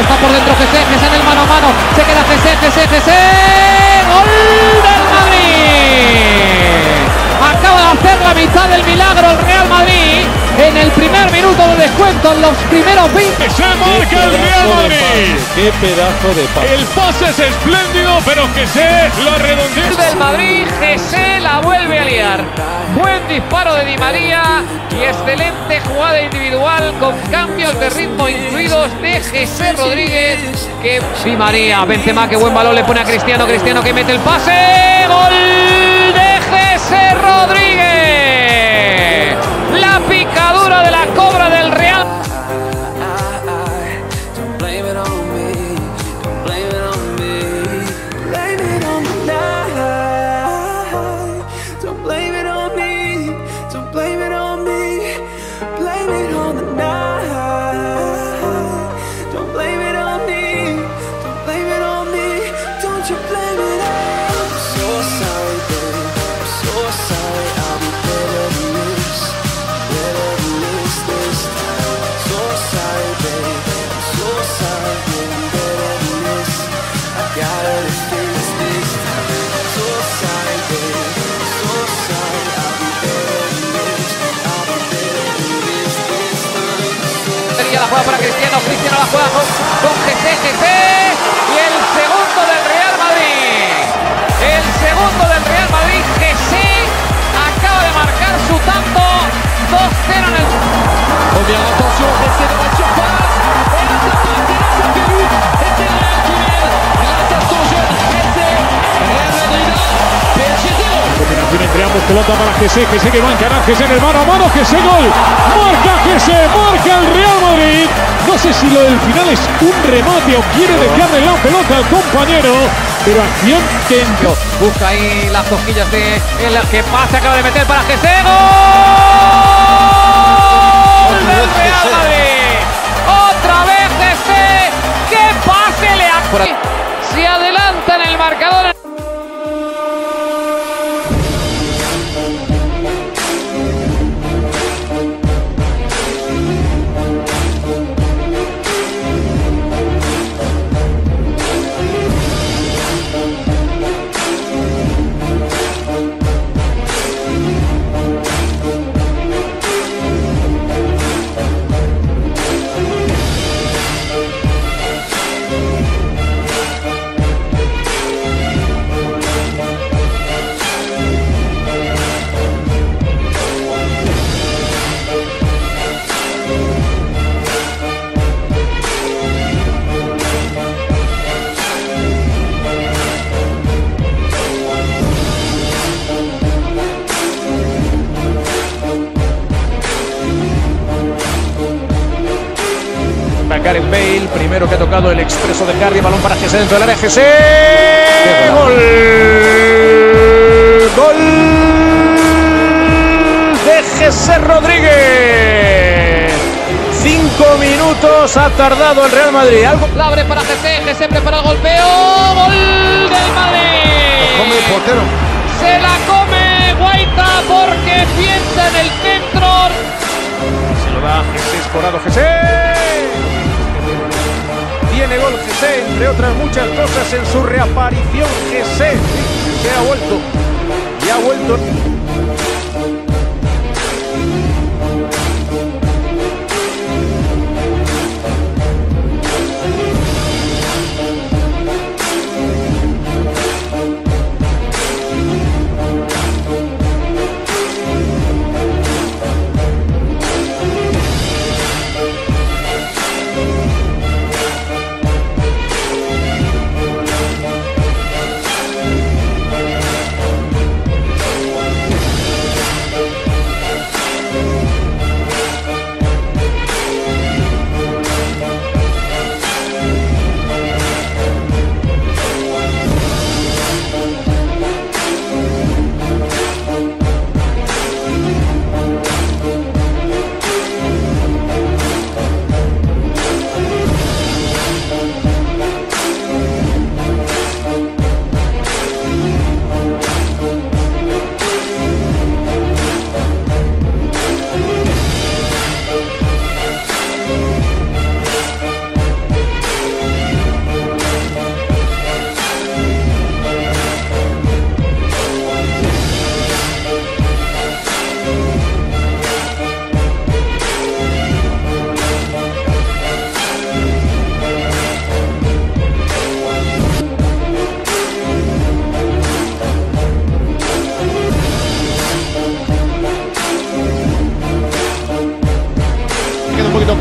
Está por dentro José, José en el mano a mano. Se queda José, José, José. ¡Gol del Madrid! Acaba de hacer la mitad del milagro el Real Madrid en el primer minuto de descuento, en los primeros 20. Se marca el Real Madrid. Qué pedazo de pase. El pase es espléndido, pero que se lo El redondea. del Madrid, José la vuelve a liar. Disparo de Di María y excelente jugada individual con cambios de ritmo incluidos de José Rodríguez. Que Di María, Benzema, que buen balón le pone a Cristiano, Cristiano que mete el pase. Gol juega para Cristiano, Cristiano la juega con, con José, José y el pelota para Jesse, Jesse que va a encarar, Jesse en el mano a mano, Jesse gol. Marca Jesse, marca el Real Madrid. No sé si lo del final es un remate o quiere dejarle la pelota al compañero, pero acción que Busca ahí las cosquillas de el que pase acaba de meter para José. ¡Gol del Real Madrid! Otra vez José. ¡Qué pase le ha Se adelanta en Para Karen Bale, primero que ha tocado el expreso de Carri, balón para Jesse dentro del área, Jesse. Gol. Gol de Jesse Rodríguez. Cinco minutos ha tardado el Real Madrid. Algo La abre para José, José prepara el golpeo. Gol del Madrid. Come el portero. Se la come Guaita porque piensa en el centro. Se lo da Jesús Corado Jesús. Tiene gol entre otras muchas cosas en su reaparición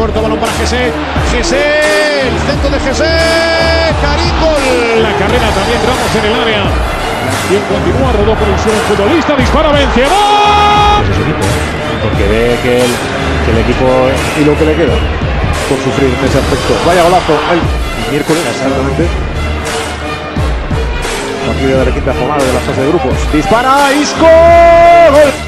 Pelota balón para Gese. Gese. El centro de Gese. Karim gol. La carrera también Ramos en el área. Y continúa, rodó por el suelo el futbolista. Dispara Benzema. ese equipo, ¿eh? porque ve que el, que el equipo y lo que le queda por sufrir en ese aspecto. Vaya golazo el miércoles, exactamente. Partido de la quinta jornada de la fase de grupos. Dispara Isco. Gol.